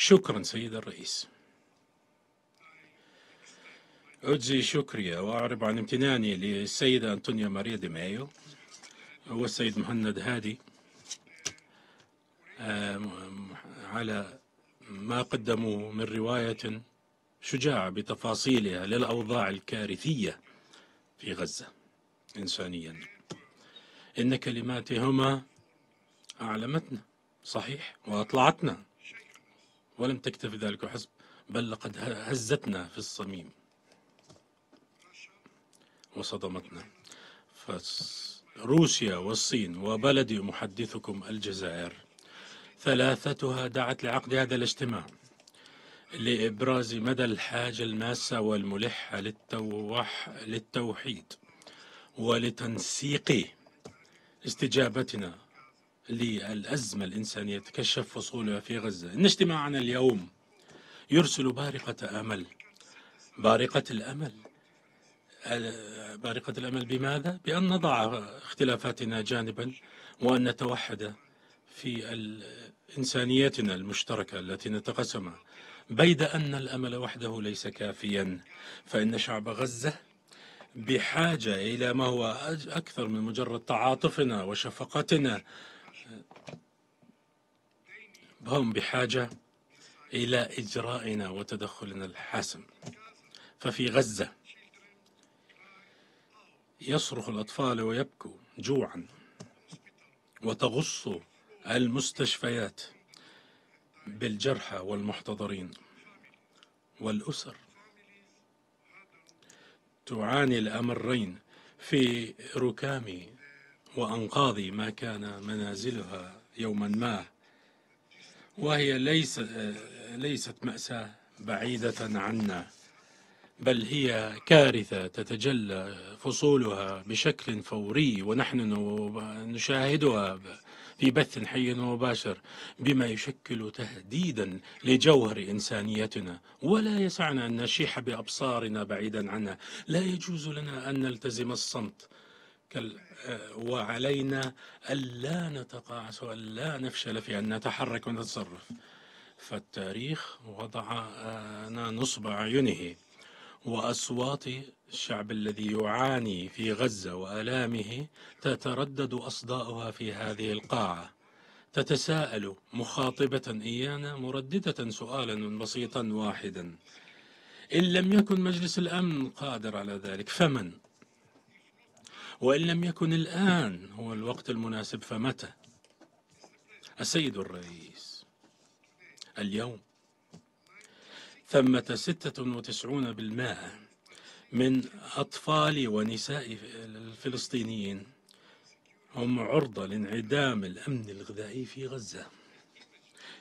شكرا سيد الرئيس. أجزي شكري وأعرب عن امتناني للسيدة أنطونيا ماريا دي مايو والسيد مهند هادي على ما قدموا من رواية شجاعة بتفاصيلها للأوضاع الكارثية في غزة إنسانيا. إن كلماتهما أعلمتنا صحيح وأطلعتنا ولم تكتف ذلك حسب بل لقد هزتنا في الصميم. وصدمتنا. فروسيا والصين وبلدي محدثكم الجزائر. ثلاثتها دعت لعقد هذا الاجتماع لإبراز مدى الحاجة الماسة والملحة للتوح للتوحيد ولتنسيق استجابتنا للأزمة الإنسانية تكشف فصولها في غزة. إن اجتماعنا اليوم يرسل بارقة أمل. بارقة الأمل. بارقة الأمل بماذا؟ بأن نضع اختلافاتنا جانبا وأن نتوحد في إنسانيتنا المشتركة التي نتقسمها بيد أن الأمل وحده ليس كافيا فإن شعب غزة بحاجة إلى ما هو أكثر من مجرد تعاطفنا وشفقتنا هم بحاجة إلى إجرائنا وتدخلنا الحاسم. ففي غزة يصرخ الأطفال ويبكوا جوعا وتغص المستشفيات بالجرحى والمحتضرين والأسر. تعاني الأمرين في ركام وأنقاض ما كان منازلها يوما ما. وهي ليس ليست مأساة بعيدة عنا بل هي كارثة تتجلى فصولها بشكل فوري ونحن نشاهدها في بث حي ومباشر بما يشكل تهديدا لجوهر إنسانيتنا. ولا يسعنا أن نشيح بأبصارنا بعيدا عنها لا يجوز لنا أن نلتزم الصمت وعلينا ألا نتقاعس وألا نفشل في أن نتحرك ونتصرف. فالتاريخ وضعنا نصب أعينه وأصوات الشعب الذي يعاني في غزة وآلامه تتردد أصداؤها في هذه القاعة. تتساءل مخاطبة إيانا مرددة سؤالا بسيطا واحدا. إن لم يكن مجلس الأمن قادر على ذلك فمن؟ وإن لم يكن الآن هو الوقت المناسب فمتى؟ السيد الرئيس اليوم ثمة ستة وتسعون بالمائة من أطفال ونساء الفلسطينيين هم عرضة لانعدام الأمن الغذائي في غزة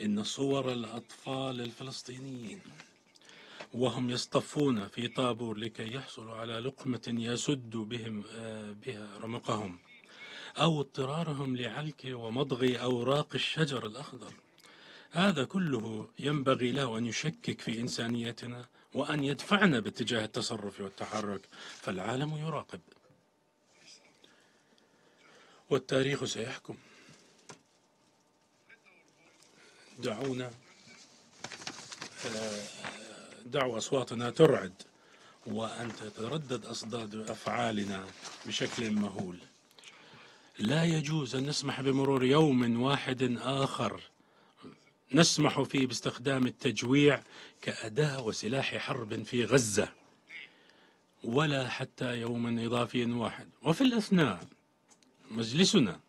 إن صور الأطفال الفلسطينيين وهم يصطفون في طابور لكي يحصلوا على لقمة يسد بهم آه، بها رمقهم أو اضطرارهم لعلك ومضغ أوراق الشجر الأخضر. هذا كله ينبغي له أن يشكك في إنسانيتنا وأن يدفعنا باتجاه التصرف والتحرك فالعالم يراقب. والتاريخ سيحكم. دعونا دعوا أصواتنا ترعد وأن تتردد أصداد أفعالنا بشكل مهول. لا يجوز أن نسمح بمرور يوم واحد آخر. نسمح فيه باستخدام التجويع كأداة وسلاح حرب في غزة ولا حتى يوما إضافي واحد. وفي الأثناء مجلسنا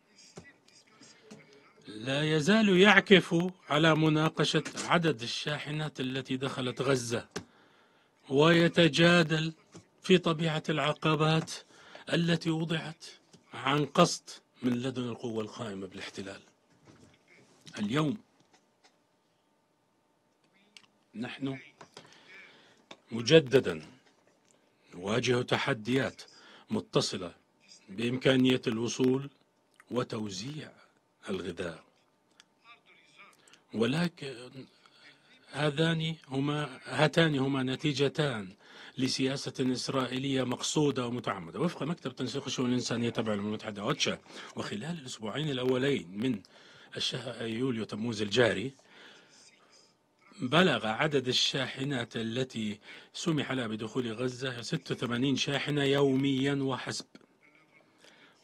لا يزال يعكف على مناقشة عدد الشاحنات التي دخلت غزة ويتجادل في طبيعة العقبات التي وضعت عن قصد من لدن القوة القائمة بالاحتلال. اليوم نحن مجددا نواجه تحديات متصلة بإمكانية الوصول وتوزيع الغذاء. ولكن هذان هما هاتان هما نتيجتان لسياسة إسرائيلية مقصودة ومتعمدة. وفق مكتب تنسيق الشؤون الإنسانية تبع الأمم المتحدة أوتشا وخلال الأسبوعين الأولين من الشهر يوليو تموز الجاري بلغ عدد الشاحنات التي سمح لها بدخول غزة 86 شاحنة يوميا وحسب.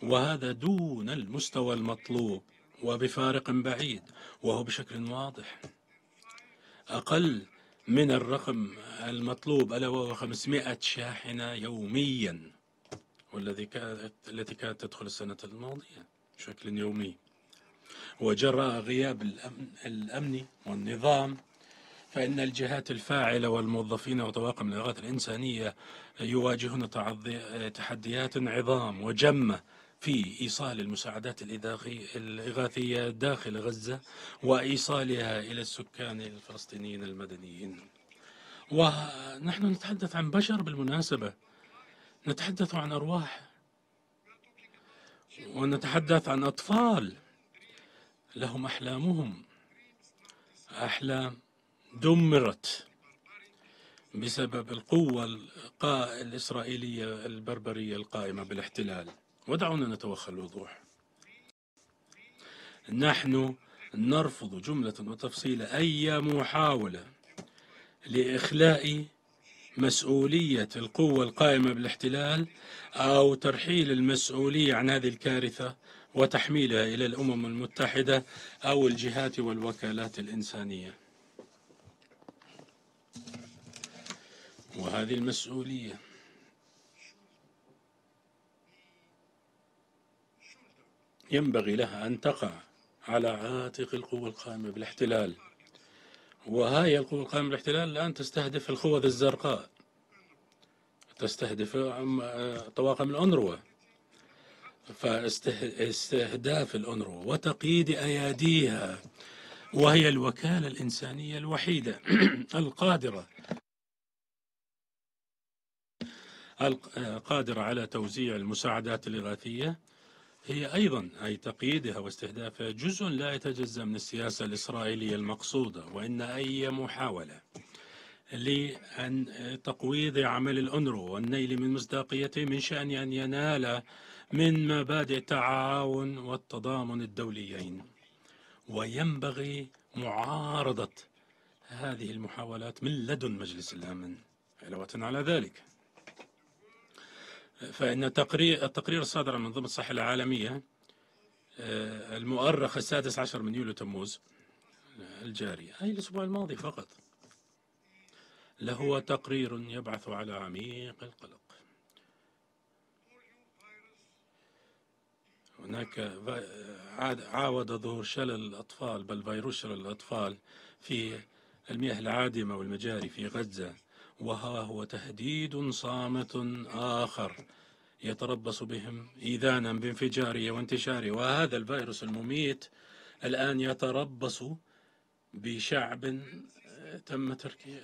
وهذا دون المستوى المطلوب. وبفارق بعيد وهو بشكل واضح. أقل من الرقم المطلوب ألا وهو 500 شاحنة يوميا والذي كانت التي كانت تدخل السنة الماضية بشكل يومي. وجراء غياب الأمن الأمني والنظام فإن الجهات الفاعلة والموظفين وطواقم الإغاثة الإنسانية يواجهون تحديات عظام وجمة في إيصال المساعدات الإغاثية داخل غزة وإيصالها إلى السكان الفلسطينيين المدنيين. ونحن نتحدث عن بشر بالمناسبة. نتحدث عن أرواح. ونتحدث عن أطفال. لهم أحلامهم. أحلام دمرت بسبب القوة الإسرائيلية البربرية القائمة بالاحتلال. ودعونا نتوخى الوضوح. نحن نرفض جملة وتفصيل أي محاولة لإخلاء مسؤولية القوة القائمة بالاحتلال أو ترحيل المسؤولية عن هذه الكارثة وتحميلها إلى الأمم المتحدة أو الجهات والوكالات الإنسانية. وهذه المسؤولية ينبغي لها أن تقع على عاتق القوة القائمة بالاحتلال. وهي القوة القائمة بالاحتلال؟ الآن تستهدف الخوذ الزرقاء. تستهدف طواقم الأنروا. فاستهداف الأنروا وتقييد أياديها وهي الوكالة الإنسانية الوحيدة القادرة. القادرة على توزيع المساعدات الإغاثية هي أيضا أي تقييدها واستهدافها جزء لا يتجزأ من السياسة الإسرائيلية المقصودة وإن أي محاولة لأن تقويض عمل الأنرو والنيل من مصداقيته من شأن أن ينال من مبادئ التعاون والتضامن الدوليين. وينبغي معارضة هذه المحاولات من لدن مجلس الأمن. علاوة على ذلك فإن التقرير, التقرير الصادر عن منظمة الصحة العالمية آه، المؤرخ السادس عشر من يوليو تموز الجاري أي الأسبوع الماضي فقط. لهو تقرير يبعث على عميق القلق. هناك عاود ظهور شلل الأطفال بل فيروس شلل الأطفال في المياه العادمة والمجاري في غزة. وها هو تهديد صامت آخر يتربص بهم إيذانا بانفجاره وانتشاره. وهذا الفيروس المميت الآن يتربص بشعب تم ترك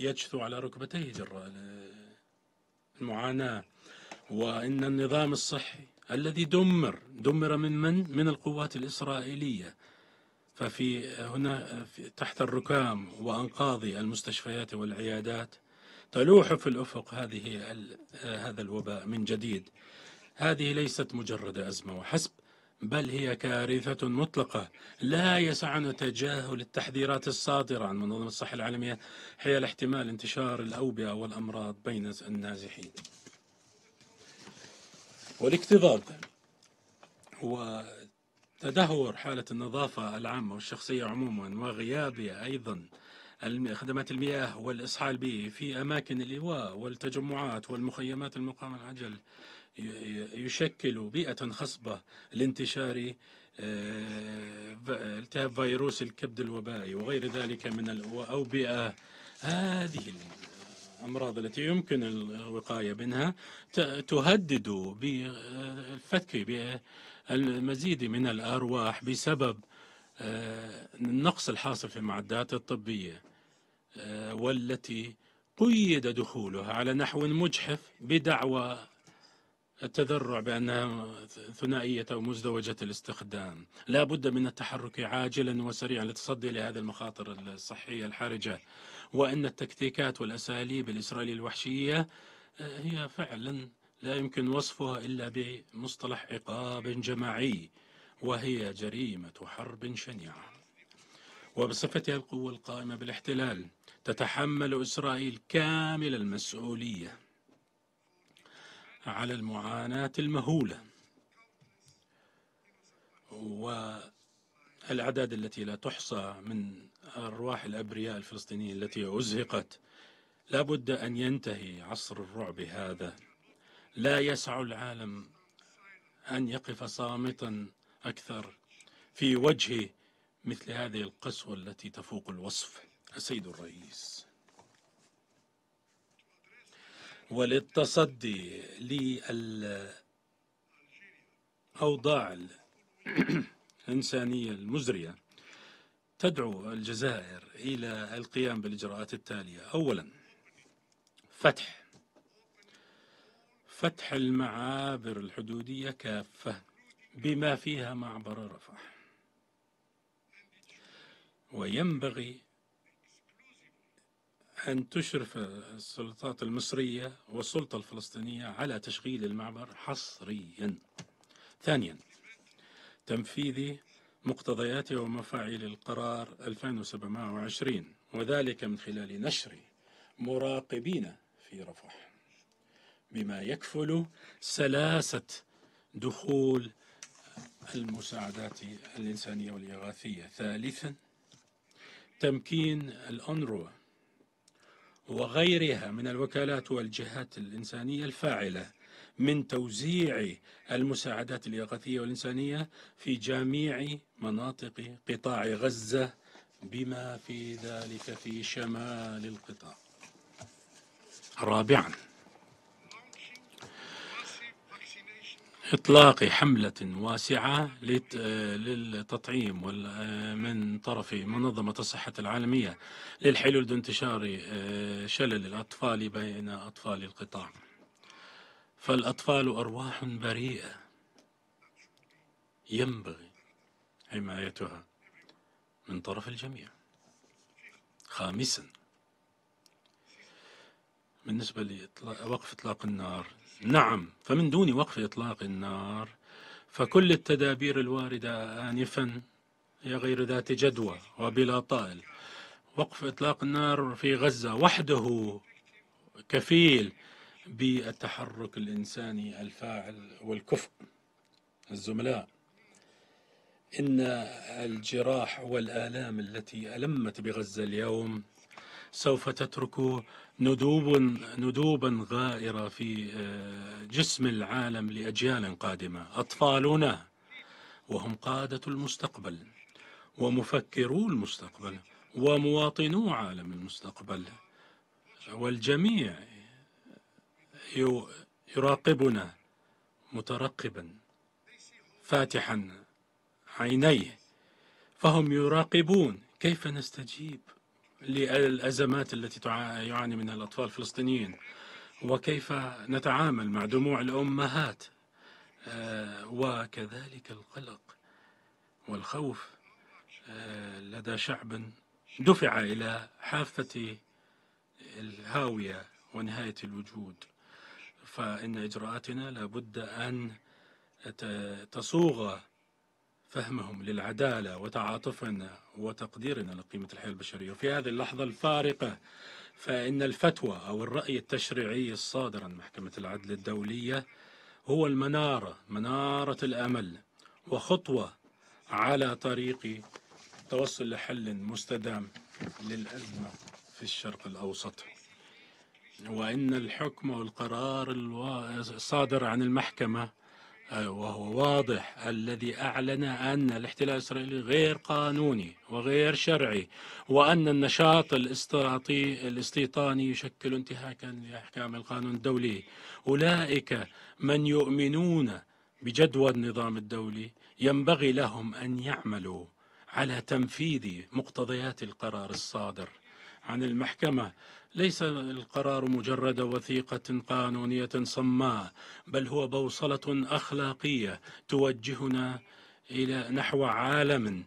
يجثو على ركبتيه جراء المعاناة. وإن النظام الصحي الذي دمر دمر من من؟ من القوات الإسرائيلية. ففي هنا تحت الركام وأنقاض المستشفيات والعيادات تلوح في الأفق هذه هذا الوباء من جديد. هذه ليست مجرد أزمة وحسب بل هي كارثة مطلقة. لا يسعنا تجاهل التحذيرات الصادرة عن منظمة الصحة العالمية حيال احتمال انتشار الأوبئة والأمراض بين النازحين. والاكتظاظ وتدهور حالة النظافة العامة والشخصية عموما وغيابها أيضا خدمات المياه والإصحاء البيئي في أماكن الإيواء والتجمعات والمخيمات المقام العجل يشكل بيئة خصبة لانتشار آه، التهاب فيروس الكبد الوبائي وغير ذلك من الأوبئة هذه الأمراض التي يمكن الوقاية منها تهدد بالفك بالمزيد من الأرواح بسبب آه، النقص الحاصل في المعدات الطبية آه، والتي قيد دخولها على نحو مجحف بدعوى التذرع بأنها ثنائية أو مزدوجة الاستخدام. لا بد من التحرك عاجلا وسريعا للتصدي لهذه المخاطر الصحية الحرجة. وأن التكتيكات والأساليب الإسرائيلية الوحشية آه، هي فعلا لا يمكن وصفها إلا بمصطلح عقاب جماعي وهي جريمة حرب شنيعة. وبصفتها القوة القائمة بالاحتلال تتحمل إسرائيل كامل المسؤولية على المعاناة المهولة والأعداد التي لا تحصى من أرواح الأبرياء الفلسطينيين التي أزهقت. لا بد أن ينتهي عصر الرعب هذا. لا يسع العالم أن يقف صامتا أكثر في وجه مثل هذه القسوة التي تفوق الوصف. السيد الرئيس. وللتصدي للأوضاع الإنسانية المزرية تدعو الجزائر إلى القيام بالإجراءات التالية. أولا فتح فتح المعابر الحدودية كافة بما فيها معبر رفح. وينبغي أن تشرف السلطات المصرية والسلطة الفلسطينية على تشغيل المعبر حصريا. ثانيا تنفيذ مقتضيات ومفاعيل القرار 2720 وذلك من خلال نشر مراقبين في رفح. بما يكفل سلاسة دخول المساعدات الإنسانية والإغاثية. ثالثا تمكين الأنروا وغيرها من الوكالات والجهات الإنسانية الفاعلة من توزيع المساعدات الإغاثية والإنسانية في جميع مناطق قطاع غزة بما في ذلك في شمال القطاع. رابعا إطلاق حملة واسعة للتطعيم من طرف منظمة الصحة العالمية للحلول انتشار آه، شلل الأطفال بين أطفال القطاع. فالأطفال أرواح بريئة. ينبغي حمايتها من طرف الجميع. خامسا بالنسبة لوقف إطلاق النار نعم فمن دون وقف إطلاق النار فكل التدابير الواردة آنفا هي غير ذات جدوى وبلا طائل. وقف إطلاق النار في غزة وحده كفيل بالتحرك الإنساني الفاعل والكفء الزملاء إن الجراح والآلام التي ألمت بغزة اليوم سوف تترك ندوب ندوبا غائرة في آه، جسم العالم لأجيال قادمة. أطفالنا وهم قادة المستقبل ومفكرو المستقبل ومواطنو عالم المستقبل. والجميع يراقبنا مترقبا فاتحا عينيه فهم يراقبون كيف نستجيب. للأزمات التي يعاني منها الأطفال الفلسطينيين وكيف نتعامل مع دموع الأمهات. آه، وكذلك القلق والخوف آه، لدى شعب دفع إلى حافة الهاوية ونهاية الوجود. فإن إجراءاتنا لابد أن تصوغ فهمهم للعدالة وتعاطفنا وتقديرنا لقيمة الحياة البشرية. وفي هذه اللحظة الفارقة فإن الفتوى أو الرأي التشريعي الصادر عن محكمة العدل الدولية هو المنارة منارة الأمل وخطوة على طريق توصل لحل مستدام للأزمة في الشرق الأوسط. وإن الحكم والقرار الصادر عن المحكمة وهو واضح الذي أعلن أن الاحتلال الإسرائيلي غير قانوني وغير شرعي وأن النشاط الاستيطاني يشكل انتهاكا لأحكام القانون الدولي. أولئك من يؤمنون بجدوى النظام الدولي ينبغي لهم أن يعملوا على تنفيذ مقتضيات القرار الصادر. عن المحكمة. ليس القرار مجرد وثيقة قانونية صماء بل هو بوصلة أخلاقية توجهنا إلى نحو عالم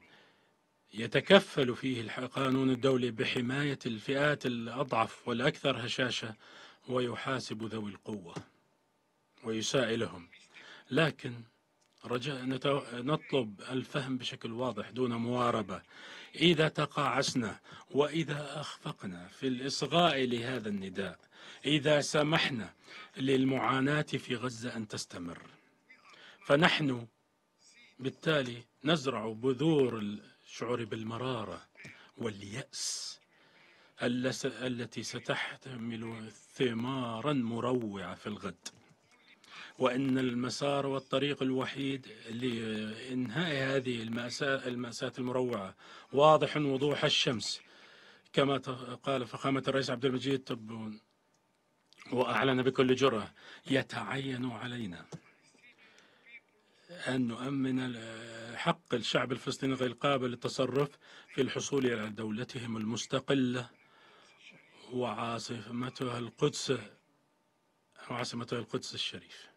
يتكفل فيه القانون الدولي بحماية الفئات الأضعف والأكثر هشاشة ويحاسب ذوي القوة ويسائلهم لكن رجاء نطلب الفهم بشكل واضح دون مواربة. إذا تقاعسنا وإذا أخفقنا في الإصغاء لهذا النداء إذا سمحنا للمعاناة في غزة أن تستمر. فنحن بالتالي نزرع بذور الشعور بالمرارة واليأس التي ستحتمل ثمارا مروعة في الغد. وأن المسار والطريق الوحيد لإنهاء هذه المأساة, المأساة المروعة. واضح وضوح الشمس. كما قال فخامة الرئيس عبد المجيد تبون وأعلن بكل جرأة يتعين علينا أن نؤمن حق الشعب الفلسطيني غير قابل للتصرف في الحصول على دولتهم المستقلة وعاصمتها القدس وعاصمتها القدس الشريف.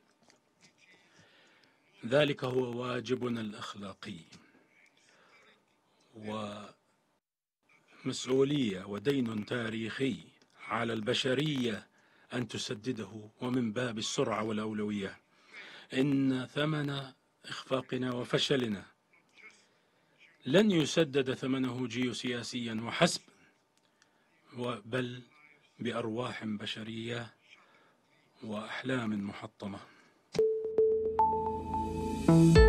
ذلك هو واجبنا الأخلاقي ومسؤولية ودين تاريخي على البشرية أن تسدده ومن باب السرعة والأولوية. إن ثمن إخفاقنا وفشلنا لن يسدد ثمنه جيوسياسيا وحسب بل بأرواح بشرية وأحلام محطمة. Thank you